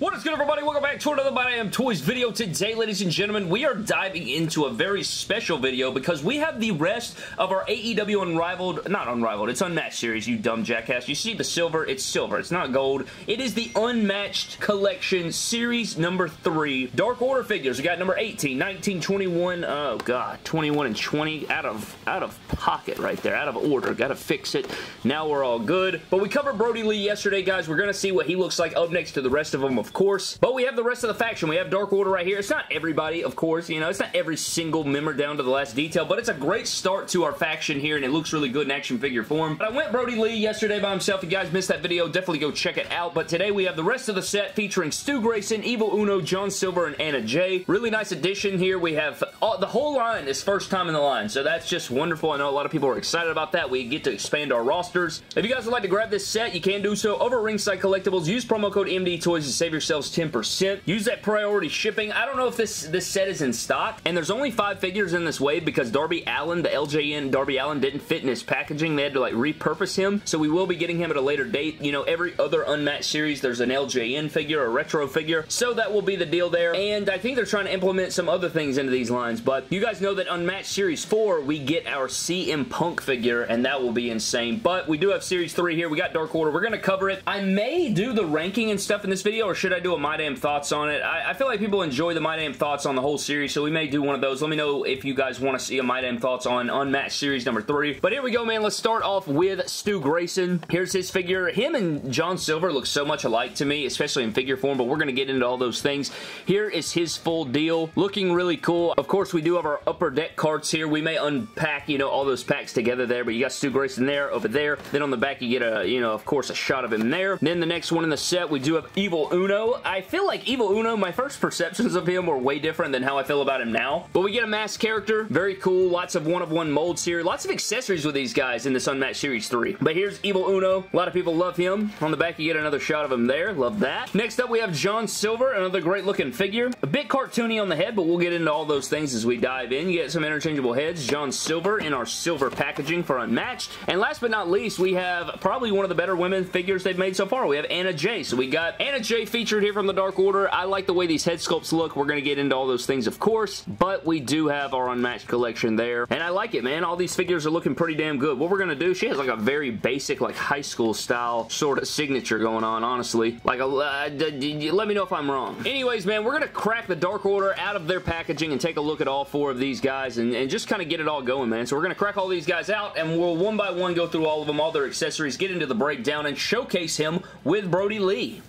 What is good everybody? Welcome back to another My Damn Toys video. Today, ladies and gentlemen, we are diving into a very special video because we have the rest of our AEW Unrivaled, not Unrivaled, it's Unmatched series, you dumb jackass. You see the silver, it's silver, it's not gold. It is the Unmatched Collection Series number 3. Dark Order figures, we got number 18, 19, 21, oh god, 21 and 20, out of, out of pocket right there, out of order. Gotta fix it. Now we're all good. But we covered Brodie Lee yesterday, guys. We're gonna see what he looks like up next to the rest of them, of course. But we have the rest of the faction. We have Dark Order right here. It's not everybody, of course. You know, it's not every single member down to the last detail, but it's a great start to our faction here, and it looks really good in action figure form. But I went Brodie Lee yesterday by himself. If you guys missed that video, definitely go check it out. But today we have the rest of the set featuring Stu Grayson, Evil Uno, John Silver, and Anna Jay. Really nice addition here. We have all, the whole line is first time in the line, so that's just wonderful. I know a lot of people are excited about that. We get to expand our rosters. If you guys would like to grab this set, you can do so over Ringside Collectibles. Use promo code MD Toys to save yourselves 10%. Use that priority shipping. I don't know if this, this set is in stock, and there's only five figures in this wave because Darby Allin, the LJN Darby Allin, didn't fit in his packaging. They had to like repurpose him, so we will be getting him at a later date. You know, every other Unmatched series, there's an LJN figure, a retro figure, so that will be the deal there, and I think they're trying to implement some other things into these lines, but you guys know that Unmatched Series 4, we get our CM Punk figure, and that will be insane, but we do have Series 3 here. We got Dark Order. We're going to cover it. I may do the ranking and stuff in this video, or should I do a My Damn Thoughts on it? I, I feel like people enjoy the My Damn Thoughts on the whole series, so we may do one of those. Let me know if you guys want to see a My Damn Thoughts on Unmatched Series number 3. But here we go, man. Let's start off with Stu Grayson. Here's his figure. Him and John Silver look so much alike to me, especially in figure form, but we're going to get into all those things. Here is his full deal. Looking really cool. Of course, we do have our upper deck carts here. We may unpack, you know, all those packs together there, but you got Stu Grayson there, over there. Then on the back, you get a, you know, of course, a shot of him there. Then the next one in the set, we do have Evil Uno. I feel like Evil Uno, my first perceptions of him were way different than how I feel about him now. But we get a masked character. Very cool. Lots of one-of-one -one molds here. Lots of accessories with these guys in this Unmatched Series 3. But here's Evil Uno. A lot of people love him. On the back, you get another shot of him there. Love that. Next up, we have John Silver, another great-looking figure. A bit cartoony on the head, but we'll get into all those things as we dive in. You get some interchangeable heads. John Silver in our silver packaging for Unmatched. And last but not least, we have probably one of the better women figures they've made so far. We have Anna Jay. So we got Anna Jay here from the Dark Order. I like the way these head sculpts look. We're going to get into all those things, of course, but we do have our Unmatched collection there. And I like it, man. All these figures are looking pretty damn good. What we're going to do, she has like a very basic, like high school style sort of signature going on, honestly. Like, a, uh, let me know if I'm wrong. Anyways, man, we're going to crack the Dark Order out of their packaging and take a look at all four of these guys and, and just kind of get it all going, man. So we're going to crack all these guys out and we'll one by one go through all of them, all their accessories, get into the breakdown, and showcase him with Brodie Lee.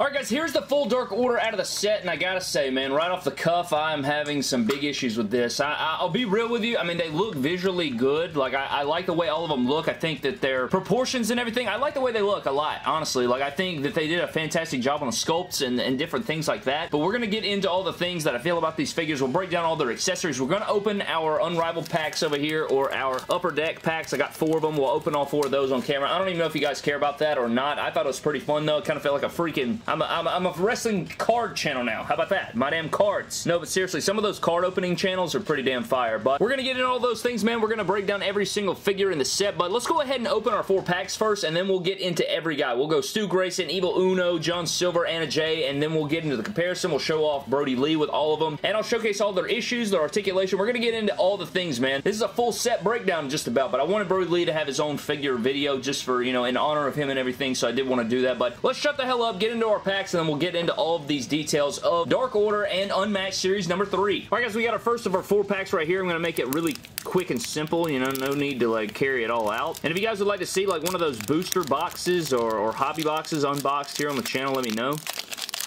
Alright guys, here's the full Dark Order out of the set, and I gotta say, man, right off the cuff, I'm having some big issues with this. I, will be real with you, I mean, they look visually good. Like, I, I, like the way all of them look. I think that their proportions and everything, I like the way they look a lot, honestly. Like, I think that they did a fantastic job on the sculpts and, and different things like that. But we're gonna get into all the things that I feel about these figures. We'll break down all their accessories. We're gonna open our Unrivaled packs over here, or our Upper Deck packs. I got four of them. We'll open all four of those on camera. I don't even know if you guys care about that or not. I thought it was pretty fun, though. It kind of felt like a freaking... I'm a, I'm a, I'm a wrestling card channel now. How about that? My damn cards. No, but seriously, some of those card opening channels are pretty damn fire. But we're to get into all those things, man. We're to break down every single figure in the set. But let's go ahead and open our four packs first, and then we'll get into every guy. We'll go Stu Grayson, Evil Uno, John Silver, Anna Jay, and then we'll get into the comparison. We'll show off Brodie Lee with all of them, and I'll showcase all their issues, their articulation. We're to get into all the things, man. This is a full set breakdown just about, but I wanted Brodie Lee to have his own figure video just for, you know, in honor of him and everything, so I did want to do that. But let's shut the hell up, get into our packs, and then we'll get into all of these details of Dark Order and Unmatched Series number 3. Alright guys, we got our first of our four packs right here. I'm going to make it really quick and simple, you know, no need to like carry it all out. And if you guys would like to see like one of those booster boxes or, or hobby boxes unboxed here on the channel, let me know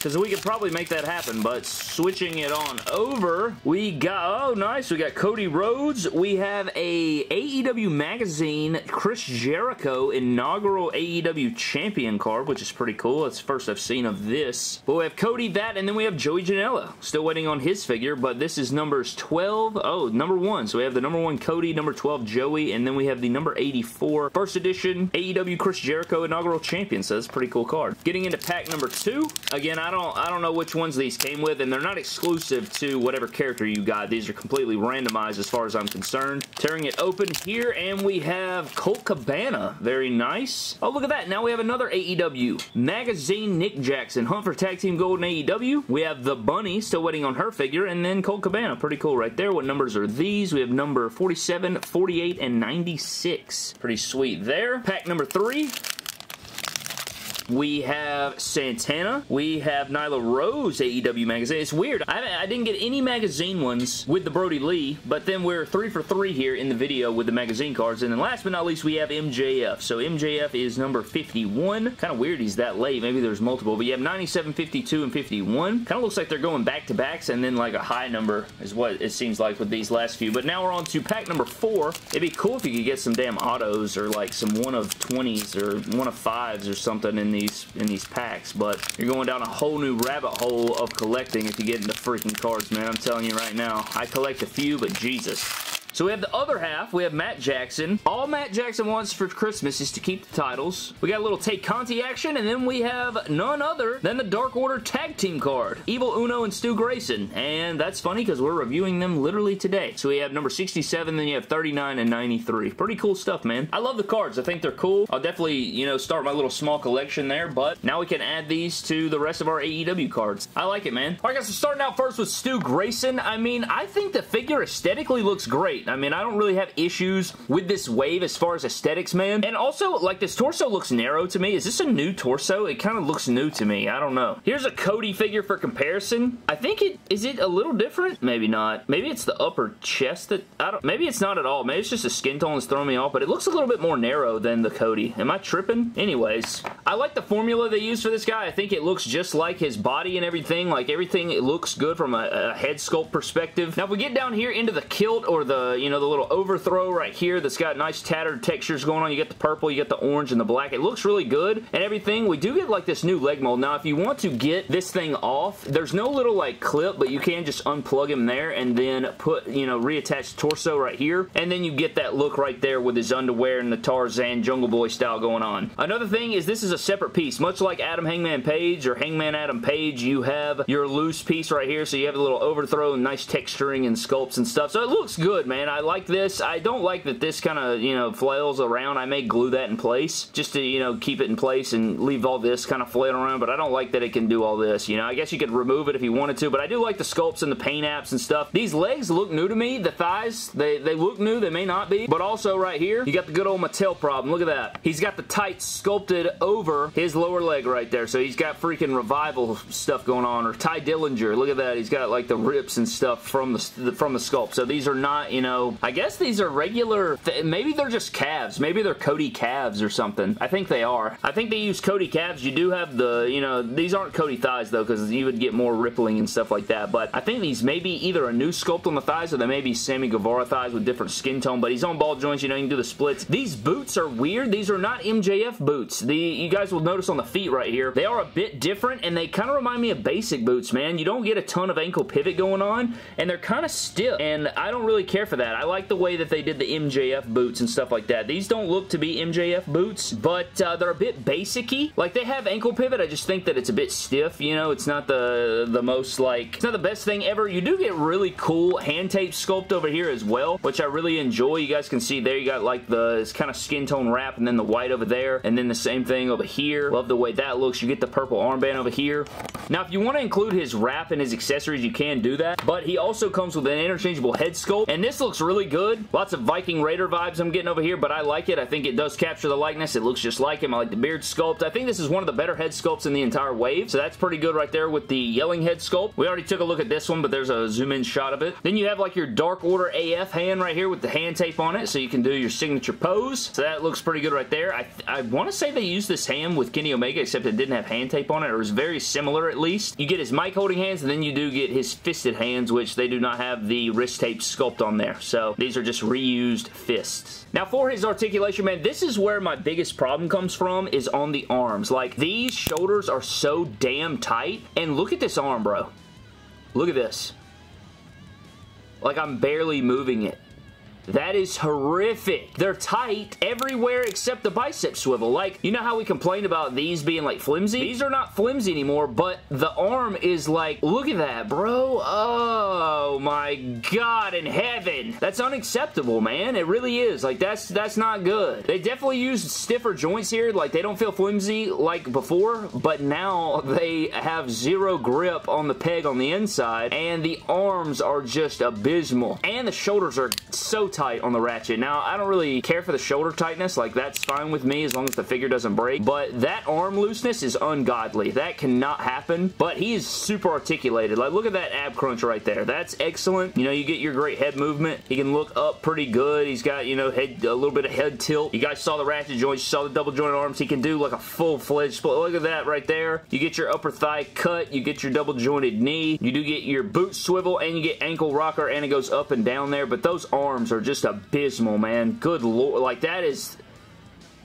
because we could probably make that happen, but switching it on over, we got, oh, nice, we got Cody Rhodes. We have a AEW Magazine Chris Jericho inaugural AEW Champion card, which is pretty cool. The first I've seen of this. But we have Cody, that, and then we have Joey Janela. Still waiting on his figure, but this is numbers 12, oh, number 1. So we have the number 1 Cody, number 12 Joey, and then we have the number 84 first edition AEW Chris Jericho inaugural champion. So that's pretty cool card. Getting into pack number 2, again, I I don't, I don't know which ones these came with, and they're not exclusive to whatever character you got. These are completely randomized as far as I'm concerned. Tearing it open here, and we have Colt Cabana. Very nice. Oh, look at that. Now we have another AEW. Magazine Nick Jackson. Hunt for Tag Team Gold in AEW. We have the Bunny, still waiting on her figure, and then Colt Cabana. Pretty cool right there. What numbers are these? We have number 47, 48, and 96. Pretty sweet there. Pack number three. We have Santana. We have Nyla Rose AEW magazine. It's weird. I, I, didn't get any magazine ones with the Brodie Lee, but then we're three for three here in the video with the magazine cards. And then last but not least, we have MJF. So MJF is number 51. Kind of weird he's that late. Maybe there's multiple, but you have 97, 52, and 51. Kind of looks like they're going back-to-backs and then like a high number is what it seems like with these last few. But now we're on to pack number four. It'd be cool if you could get some damn autos or like some one of 20s or one of 5s or something in these in these packs, but you're going down a whole new rabbit hole of collecting if you get into freaking cards, man. I'm telling you right now. I collect a few, but Jesus. So we have the other half. We have Matt Jackson. All Matt Jackson wants for Christmas is to keep the titles. We got a little Tay Conti action, and then we have none other than the Dark Order Tag Team card. Evil Uno and Stu Grayson. And that's funny because we're reviewing them literally today. So we have number 67, then you have 39 and 93. Pretty cool stuff, man. I love the cards. I think they're cool. I'll definitely, you know, start my little small collection there, but now we can add these to the rest of our AEW cards. I like it, man. All right, guys, so starting out first with Stu Grayson. I mean, I think the figure aesthetically looks great great. I mean, I don't really have issues with this wave as far as aesthetics, man. And also, like, this torso looks narrow to me. Is this a new torso? It kind of looks new to me. I don't know. Here's a Cody figure for comparison. I think it, is it a little different? Maybe not. Maybe it's the upper chest that, I don't, maybe it's not at all. Maybe it's just the skin tone that's throwing me off, but it looks a little bit more narrow than the Cody. Am I tripping? Anyways, I like the formula they use for this guy. I think it looks just like his body and everything. Like, everything it looks good from a, a head sculpt perspective. Now, if we get down here into the kilt or the, you know, the little overthrow right here that's got nice tattered textures going on. You get the purple, you get the orange, and the black. It looks really good and everything. We do get like this new leg mold. Now, if you want to get this thing off, there's no little like clip, but you can just unplug him there and then put, you know, reattach the torso right here. And then you get that look right there with his underwear and the Tarzan Jungle Boy style going on. Another thing is this is a separate piece. Much like Adam Hangman Page or Hangman Adam Page, you have your loose piece right here. So you have a little overthrow and nice texturing and sculpts and stuff. So it looks good, man. I like this. I don't like that this kind of, you know, flails around. I may glue that in place just to, you know, keep it in place and leave all this kind of flailing around, but I don't like that it can do all this, you know. I guess you could remove it if you wanted to, but I do like the sculpts and the paint apps and stuff. These legs look new to me. The thighs, they, they look new. They may not be, but also right here, you got the good old Mattel problem. Look at that. He's got the tights sculpted over his lower leg right there, so he's got freaking revival stuff going on, or Tye Dillinger. Look at that. He's got like the rips and stuff from the, from the sculpt. So these are not, you know, I guess these are regular, th maybe they're just calves. Maybe they're Cody calves or something. I think they are. I think they use Cody calves. You do have the, you know, these aren't Cody thighs though because you would get more rippling and stuff like that. But I think these may be either a new sculpt on the thighs or they may be Sammy Guevara thighs with different skin tone. But he's on ball joints. You know, you can do the splits. These boots are weird. These are not MJF boots. The You guys will notice on the feet right here, they are a bit different and they kind of remind me of basic boots, man. You don't get a ton of ankle pivot going on and they're kind of stiff and I don't really care for that. I like the way that they did the MJF boots and stuff like that. These don't look to be MJF boots, but uh, they're a bit basic-y. Like, they have ankle pivot. I just think that it's a bit stiff, you know? It's not the, the most, like, it's not the best thing ever. You do get really cool hand tape sculpt over here as well, which I really enjoy. You guys can see there you got, like, the kind of skin tone wrap and then the white over there, and then the same thing over here. Love the way that looks. You get the purple armband over here. Now, if you want to include his wrap and his accessories, you can do that, but he also comes with an interchangeable head sculpt, and this looks really good. Lots of Viking Raider vibes I'm getting over here, but I like it. I think it does capture the likeness. It looks just like him. I like the beard sculpt. I think this is one of the better head sculpts in the entire wave, so that's pretty good right there with the yelling head sculpt. We already took a look at this one, but there's a zoom in shot of it. Then you have like your Dark Order AF hand right here with the hand tape on it, so you can do your signature pose. So that looks pretty good right there. I, I want to say they used this hand with Kenny Omega, except it didn't have hand tape on it, or it was very similar at least. You get his mic holding hands, and then you do get his fisted hands, which they do not have the wrist tape sculpt on there. So these are just reused fists. Now for his articulation, man, this is where my biggest problem comes from is on the arms. Like, these shoulders are so damn tight, and look at this arm, bro. Look at this. Like, I'm barely moving it. That is horrific. They're tight everywhere except the bicep swivel. Like, you know how we complained about these being like flimsy? These are not flimsy anymore, but the arm is like, look at that, bro. Oh my god in heaven. That's unacceptable, man. It really is. Like, that's that's not good. They definitely used stiffer joints here. Like, they don't feel flimsy like before, but now they have zero grip on the peg on the inside, and the arms are just abysmal. And the shoulders are so tight on the ratchet. Now, I don't really care for the shoulder tightness. Like, that's fine with me as long as the figure doesn't break. But that arm looseness is ungodly. That cannot happen. But he is super articulated. Like, look at that ab crunch right there. That's excellent. You know, you get your great head movement. He can look up pretty good. He's got, you know, head a little bit of head tilt. You guys saw the ratchet joints. You saw the double jointed arms. He can do like a full-fledged split. Look at that right there. You get your upper thigh cut. You get your double jointed knee. You do get your boot swivel and you get ankle rocker and it goes up and down there. But those arms are just abysmal, man. Good lord. Like, that is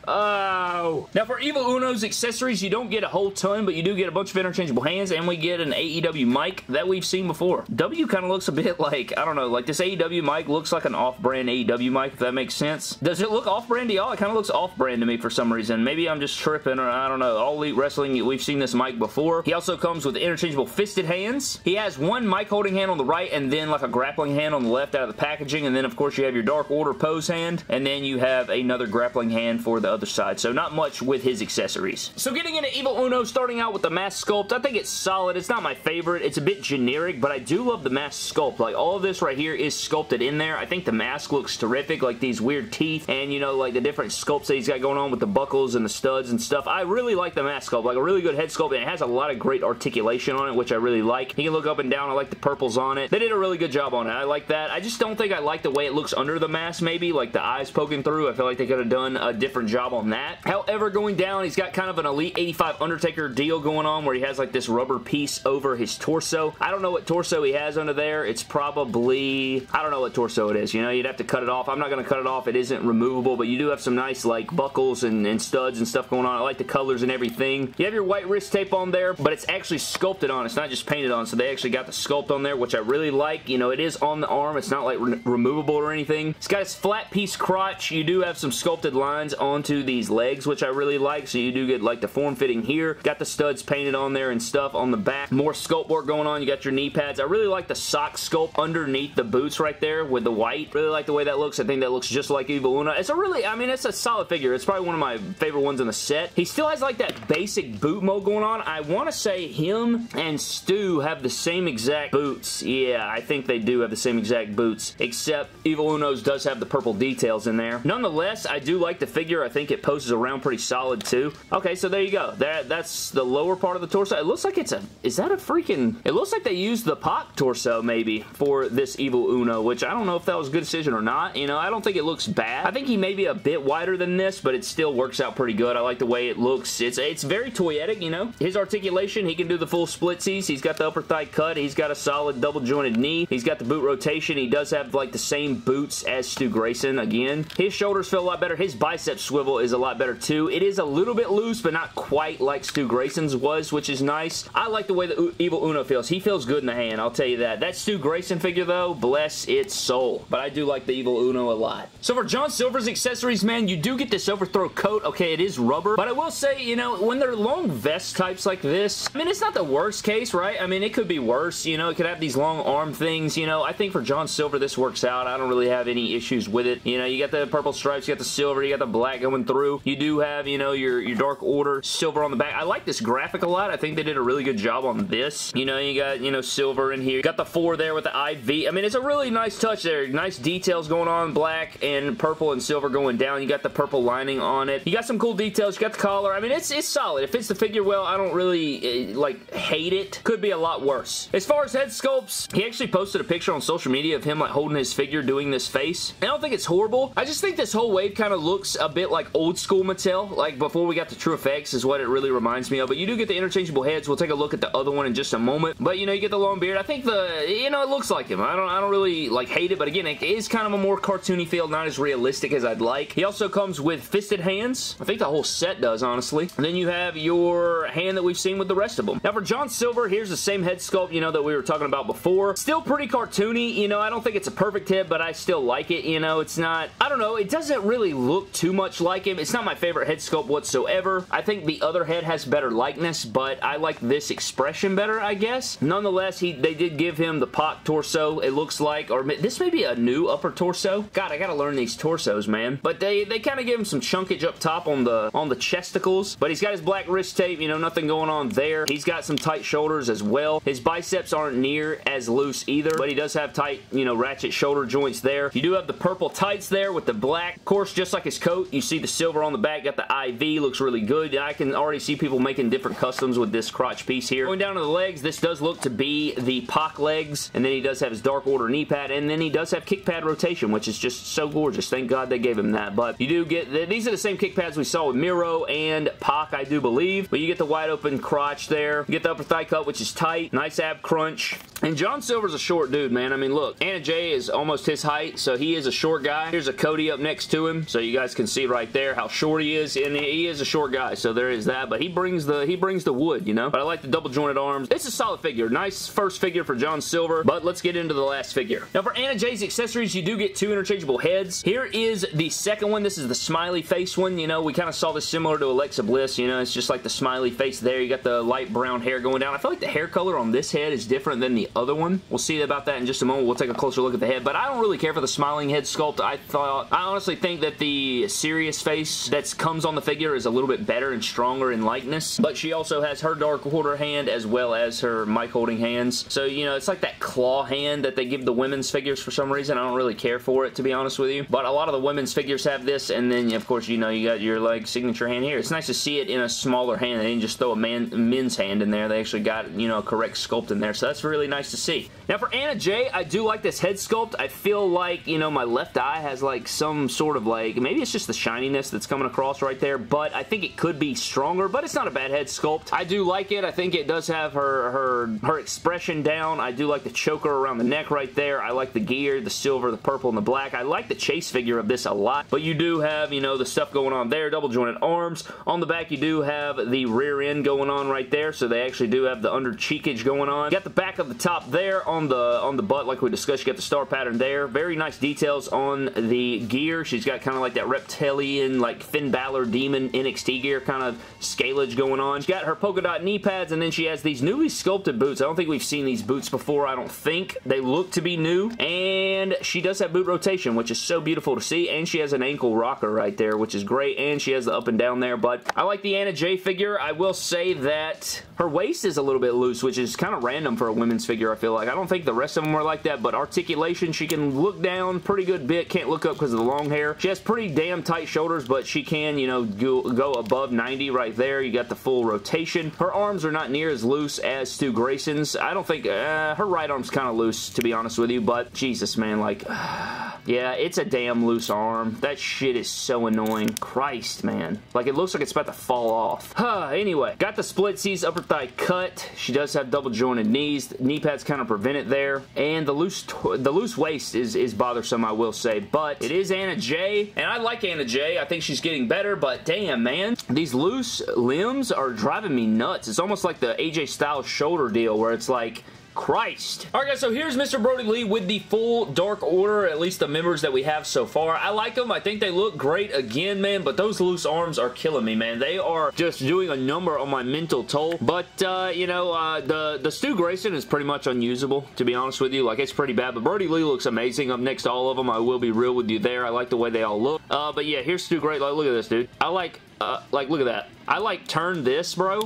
Oh. Now for Evil Uno's accessories, you don't get a whole ton, but you do get a bunch of interchangeable hands, and we get an AEW mic that we've seen before. W kind of looks a bit like, I don't know, like this AEW mic looks like an off-brand AEW mic, if that makes sense. Does it look off-brand to y'all? It kind of looks off-brand to me for some reason. Maybe I'm just tripping, or I don't know. All Elite Wrestling, we've seen this mic before. He also comes with interchangeable fisted hands. He has one mic holding hand on the right, and then like a grappling hand on the left out of the packaging, and then of course you have your Dark Order pose hand, and then you have another grappling hand for the other side. So not much with his accessories. So getting into Evil Uno, starting out with the mask sculpt, I think it's solid. It's not my favorite. It's a bit generic, but I do love the mask sculpt. Like all of this right here is sculpted in there. I think the mask looks terrific, like these weird teeth and you know, like the different sculpts that he's got going on with the buckles and the studs and stuff. I really like the mask sculpt, like a really good head sculpt, and it has a lot of great articulation on it, which I really like. He can look up and down. I like the purples on it. They did a really good job on it. I like that. I just don't think I like the way it looks under the mask, maybe, like the eyes poking through. I feel like they could have done a different job on that that. However, going down, he's got kind of an Elite 85 Undertaker deal going on where he has like this rubber piece over his torso. I don't know what torso he has under there. It's probably, I don't know what torso it is. You know, you'd have to cut it off. I'm not going to cut it off. It isn't removable, but you do have some nice like buckles and, and studs and stuff going on. I like the colors and everything. You have your white wrist tape on there, but it's actually sculpted on. It's not just painted on, so they actually got the sculpt on there, which I really like. You know, it is on the arm. It's not like re removable or anything. It's got his flat piece crotch. You do have some sculpted lines onto these legs, which I really like. So you do get like the form fitting here. Got the studs painted on there and stuff on the back. More sculpt work going on. You got your knee pads. I really like the sock sculpt underneath the boots right there with the white. Really like the way that looks. I think that looks just like Evil Uno. It's a really, I mean, it's a solid figure. It's probably one of my favorite ones in the set. He still has like that basic boot mode going on. I want to say him and Stu have the same exact boots. Yeah, I think they do have the same exact boots, except Evil Uno's does have the purple details in there. Nonetheless, I do like the figure. I think it poses around pretty solid too. Okay, so there you go. That, that's the lower part of the torso. It looks like it's a, is that a freaking, it looks like they used the Pac torso maybe for this Evil Uno, which I don't know if that was a good decision or not. You know, I don't think it looks bad. I think he may be a bit wider than this, but it still works out pretty good. I like the way it looks. It's, it's very toyetic, you know. His articulation, he can do the full splitsies. He's got the upper thigh cut. He's got a solid double jointed knee. He's got the boot rotation. He does have like the same boots as Stu Grayson again. His shoulders feel a lot better. His bicep swivel is a lot better too. It is a little bit loose, but not quite like Stu Grayson's was, which is nice. I like the way the Evil Uno feels. He feels good in the hand, I'll tell you that. That Stu Grayson figure, though, bless its soul. But I do like the Evil Uno a lot. So for John Silver's accessories, man, you do get this overthrow coat. Okay, it is rubber, but I will say, you know, when they're long vest types like this, I mean, it's not the worst case, right? I mean, it could be worse. You know, it could have these long arm things. You know, I think for John Silver, this works out. I don't really have any issues with it. You know, you got the purple stripes, you got the silver, you got the black going through. You do have, you know, your, your Dark Order silver on the back. I like this graphic a lot. I think they did a really good job on this. You know, you got, you know, silver in here. You got the four there with the IV. I mean, it's a really nice touch there. Nice details going on. Black and purple and silver going down. You got the purple lining on it. You got some cool details. You got the collar. I mean, it's, it's solid. It fits the figure well. I don't really, uh, like, hate it. Could be a lot worse. As far as head sculpts, he actually posted a picture on social media of him, like, holding his figure doing this face. I don't think it's horrible. I just think this whole wave kind of looks a bit like like old school Mattel, like before we got the TrueFX is what it really reminds me of, but you do get the interchangeable heads. We'll take a look at the other one in just a moment, but you know, you get the long beard. I think the, you know, it looks like him. I don't, I don't really like hate it, but again, it is kind of a more cartoony feel, not as realistic as I'd like. He also comes with fisted hands. I think the whole set does, honestly. And then you have your hand that we've seen with the rest of them. Now for John Silver, here's the same head sculpt, you know, that we were talking about before. Still pretty cartoony, you know, I don't think it's a perfect head, but I still like it, you know, it's not, I don't know, it doesn't really look too much like him. It's not my favorite head sculpt whatsoever. I think the other head has better likeness, but I like this expression better, I guess. Nonetheless, he they did give him the Pac torso, it looks like, or this may be a new upper torso. God, I gotta learn these torsos, man. But they, they kind of give him some chunkage up top on the on the chesticles, but he's got his black wrist tape, you know, nothing going on there. He's got some tight shoulders as well. His biceps aren't near as loose either, but he does have tight, you know, ratchet shoulder joints there. You do have the purple tights there with the black. Of course, just like his coat, you see the silver on the back, got the IV, looks really good. I can already see people making different customs with this crotch piece here. Going down to the legs, this does look to be the Pac legs, and then he does have his Dark Order knee pad, and then he does have kick pad rotation, which is just so gorgeous. Thank God they gave him that, but you do get, these are the same kick pads we saw with Miro and Pac, I do believe, but you get the wide open crotch there. You get the upper thigh cut, which is tight. Nice ab crunch. And John Silver's a short dude, man. I mean, look, Anna Jay is almost his height, so he is a short guy. Here's a Cody up next to him, so you guys can see right there how short he is, and he is a short guy, so there is that, but he brings the he brings the wood, you know? But I like the double jointed arms. It's a solid figure. Nice first figure for John Silver, but let's get into the last figure. Now, for Anna Jay's accessories, you do get two interchangeable heads. Here is the second one. This is the smiley face one. You know, we kind of saw this similar to Alexa Bliss, you know? It's just like the smiley face there. You got the light brown hair going down. I feel like the hair color on this head is different than the other one. We'll see about that in just a moment. We'll take a closer look at the head, but I don't really care for the smiling head sculpt. I thought, I honestly think that the serious face that comes on the figure is a little bit better and stronger in likeness, but she also has her Dark Order hand as well as her mic holding hands. So, you know, it's like that claw hand that they give the women's figures for some reason. I don't really care for it, to be honest with you, but a lot of the women's figures have this, and then, of course, you know, you got your, like, signature hand here. It's nice to see it in a smaller hand. They didn't just throw a man, men's hand in there. They actually got, you know, a correct sculpt in there, so that's really nice to see. Now, for Anna Jay, I do like this head sculpt. I feel like, you know, my left eye has, like, some sort of, like, maybe it's just the shininess that's coming across right there, but I think it could be stronger, but it's not a bad head sculpt. I do like it. I think it does have her, her, her expression down. I do like the choker around the neck right there. I like the gear, the silver, the purple, and the black. I like the chase figure of this a lot, but you do have, you know, the stuff going on there, double jointed arms. On the back, you do have the rear end going on right there, so they actually do have the under cheekage going on. You got the back of the top there on the on the butt like we discussed. You got the star pattern there. Very nice details on the gear. She's got kind of like that reptilian, like Finn Balor demon NXT gear kind of scalage going on. She's got her polka dot knee pads, and then she has these newly sculpted boots. I don't think we've seen these boots before. I don't think. They look to be new, and she does have boot rotation, which is so beautiful to see, and she has an ankle rocker right there, which is great, and she has the up and down there, but I like the Anna Jay figure. I will say that her waist is a little bit loose, which is kind of random for a women's figure, I feel like. I don't think the rest of them were like that, but articulation, she can look down pretty good bit, can't look up because of the long hair. She has pretty damn tight shoulders, but she can, you know, go, go above 90 right there. You got the full rotation. Her arms are not near as loose as Stu Grayson's. I don't think, uh, her right arm's kind of loose, to be honest with you, but Jesus, man, like, yeah, it's a damn loose arm. That shit is so annoying. Christ, man. Like, it looks like it's about to fall off. Huh, anyway, got the splitsies, upper thigh cut. She does have double jointed knees. Knee pads kind of prevent it there. And the loose the loose waist is, is bothersome, I will say. But it is Anna Jay, and I like Anna Jay. I think she's getting better, but damn, man. These loose limbs are driving me nuts. It's almost like the AJ Styles shoulder deal where it's like Christ. Alright guys, so here's Mr. Brodie Lee with the full Dark Order, at least the members that we have so far. I like them. I think they look great again, man, but those loose arms are killing me, man. They are just doing a number on my mental toll. But, uh, you know, uh, the, the Stu Grayson is pretty much unusable, to be honest with you. Like, it's pretty bad, but Brodie Lee looks amazing up next to all of them. I will be real with you there. I like the way they all look. Uh, but yeah, here's Stu Grayson. Like, look at this, dude. I like, uh, like, look at that. I, like, turned this, bro,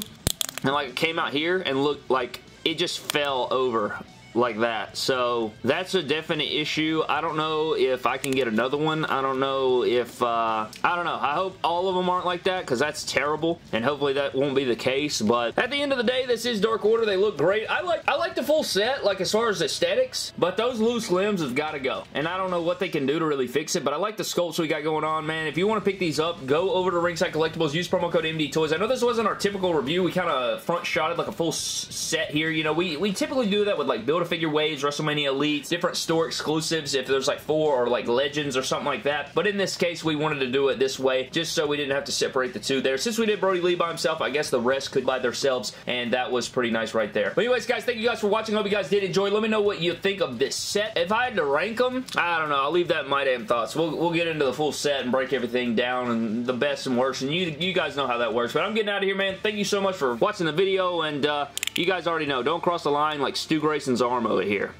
and, like, came out here and looked like it just fell over like that. So that's a definite issue. I don't know if I can get another one. I don't know if, uh, I don't know. I hope all of them aren't like that because that's terrible and hopefully that won't be the case. But at the end of the day, this is Dark Order. They look great. I like I like the full set, like as far as aesthetics, but those loose limbs have got to go. And I don't know what they can do to really fix it, but I like the sculpts we got going on, man. If you want to pick these up, go over to Ringside Collectibles. Use promo code MD Toys. I know this wasn't our typical review. We kind of front shotted like a full set here. You know, we, we typically do that with like Build-A-Figure waves, WrestleMania Elites, different store exclusives if there's like four or like Legends or something like that. But in this case, we wanted to do it this way just so we didn't have to separate the two there. Since we did Brodie Lee by himself, I guess the rest could buy themselves, and that was pretty nice right there. But anyways, guys, thank you guys for watching. Hope you guys did enjoy. Let me know what you think of this set. If I had to rank them, I don't know. I'll leave that in my damn thoughts. We'll, we'll get into the full set and break everything down and the best and worst, and you, you guys know how that works. But I'm getting out of here, man. Thank you so much for watching the video, and uh, you guys already know. Don't cross the line like Stu Grayson's arm over here.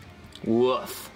Woof.